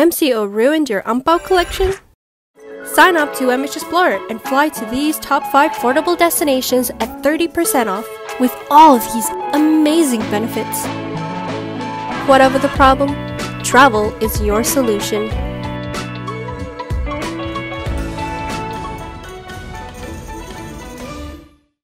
MCO ruined your Ang Pao collection? Sign up to MHexplorer and fly to these top 5 affordable destinations at 30% off with all of these amazing benefits. Whatever the problem, travel is your solution.